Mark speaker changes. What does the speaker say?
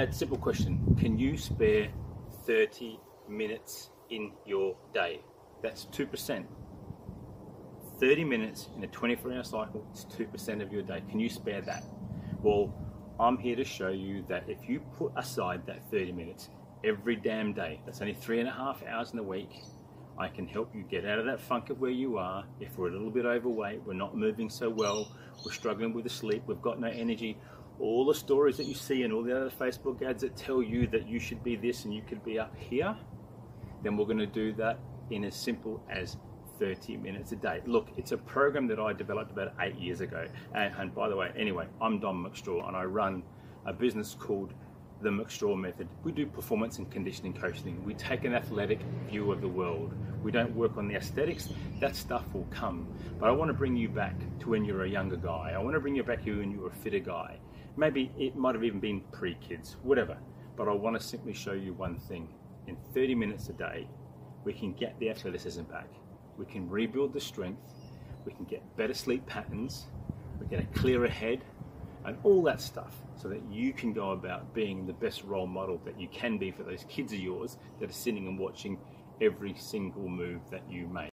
Speaker 1: A simple question. Can you spare 30 minutes in your day? That's 2%. 30 minutes in a 24 hour cycle is 2% of your day. Can you spare that? Well, I'm here to show you that if you put aside that 30 minutes every damn day, that's only three and a half hours in the week, I can help you get out of that funk of where you are. If we're a little bit overweight, we're not moving so well, we're struggling with the sleep, we've got no energy, all the stories that you see and all the other Facebook ads that tell you that you should be this and you could be up here, then we're going to do that in as simple as 30 minutes a day. Look, it's a program that I developed about eight years ago. And, and by the way, anyway, I'm Dom McStraw and I run a business called the McStraw Method. We do performance and conditioning coaching. We take an athletic view of the world. We don't work on the aesthetics. That stuff will come. But I want to bring you back to when you're a younger guy. I want to bring you back to when you were a fitter guy. Maybe it might have even been pre-kids, whatever. But I want to simply show you one thing. In 30 minutes a day, we can get the athleticism back we can rebuild the strength, we can get better sleep patterns, we get a clearer head, and all that stuff so that you can go about being the best role model that you can be for those kids of yours that are sitting and watching every single move that you make.